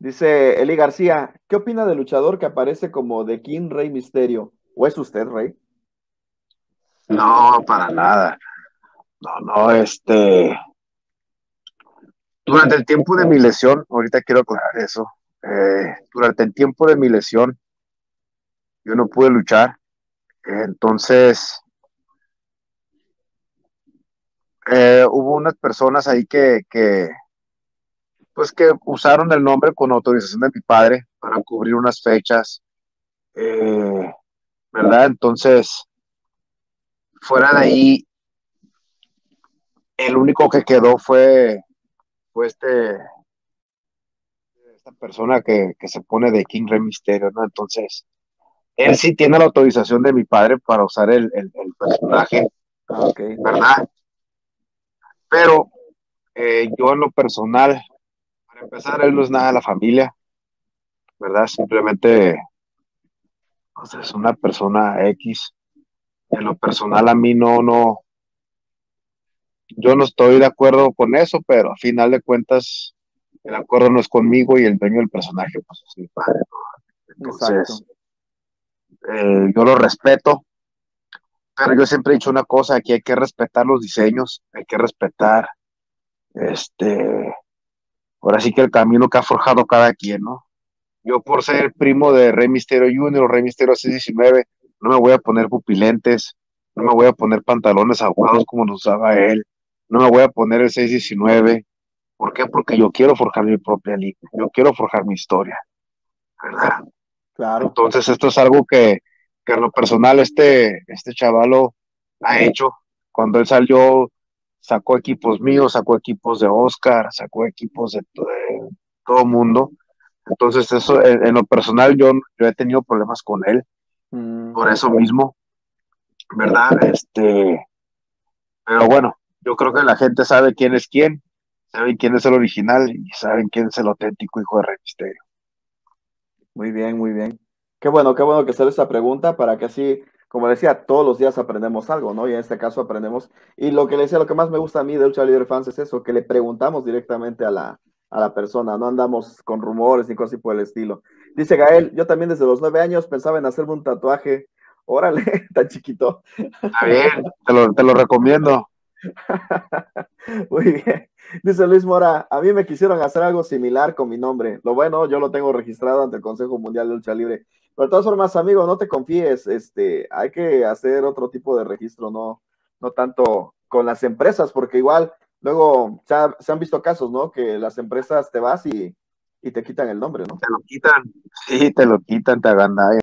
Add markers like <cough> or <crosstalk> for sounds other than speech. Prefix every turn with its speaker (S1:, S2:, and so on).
S1: Dice Eli García, ¿qué opina del luchador que aparece como The King Rey Misterio? ¿O es usted, Rey?
S2: No, para nada. No, no, este. Durante el tiempo de mi lesión, ahorita quiero aclarar eso. eh, durante el tiempo de mi lesión, yo no pude luchar. Entonces, eh, hubo unas personas ahí que, que, pues que usaron el nombre con autorización de mi padre para cubrir unas fechas, eh, ¿verdad? Entonces, fuera de ahí, el único que quedó fue, fue este, esta persona que, que se pone de King Rey Misterio, ¿no? Entonces, él sí tiene la autorización de mi padre para usar el, el, el personaje. ¿verdad? Pero eh, yo en lo personal, empezar, él no es nada de la familia, ¿verdad? Simplemente sea, es una persona X. En lo personal a mí no, no, yo no estoy de acuerdo con eso, pero a final de cuentas el acuerdo no es conmigo y el dueño del personaje pues es mi padre. ¿no? Entonces, eh, yo lo respeto, pero yo siempre he dicho una cosa, aquí hay que respetar los diseños, hay que respetar este, ahora sí que el camino que ha forjado cada quien, ¿no? Yo por ser primo de Rey Misterio Junior, Rey Misterio 619, no me voy a poner pupilentes, no me voy a poner pantalones aguados como los usaba él, no me voy a poner el 619. ¿Por qué? Porque yo quiero forjar mi propia liga, yo quiero forjar mi historia, ¿verdad?
S1: Claro.
S2: Entonces esto es algo que, que en lo personal este, este chavalo ha hecho. Cuando él salió, sacó equipos míos, sacó equipos de Oscar, sacó equipos de, de todo mundo. Entonces eso, en, en, lo personal, yo, yo he tenido problemas con él,
S1: Mm,
S2: por eso mismo, ¿verdad? Este, pero bueno, yo creo que la gente sabe quién es quién, saben quién es el original y saben quién es el auténtico hijo de Rey Misterio.
S1: Muy bien, muy bien. Qué bueno, qué bueno que sale esa pregunta para que así, como decía, todos los días aprendemos algo, ¿no? Y en este caso aprendemos. Y lo que le decía, lo que más me gusta a mí de Lucha Líder Fans es eso, que le preguntamos directamente a la, a la persona, no andamos con rumores ni cosas por el estilo. Dice Gael, yo también desde los nueve años pensaba en hacerme un tatuaje. Órale, <laughs> tan chiquito.
S2: Está bien, te lo, te lo recomiendo. <laughs>
S1: Muy bien. Dice Luis Mora, a mí me quisieron hacer algo similar con mi nombre. Lo bueno, yo lo tengo registrado ante el Consejo Mundial de Lucha Libre. Pero de todas formas, amigo, no te confíes, este, hay que hacer otro tipo de registro, no, no tanto con las empresas, porque igual luego se, ha, se han visto casos, ¿no? Que las empresas te vas y, y, te quitan el nombre, ¿no?
S2: Te lo quitan, sí, te lo quitan, te agandallan.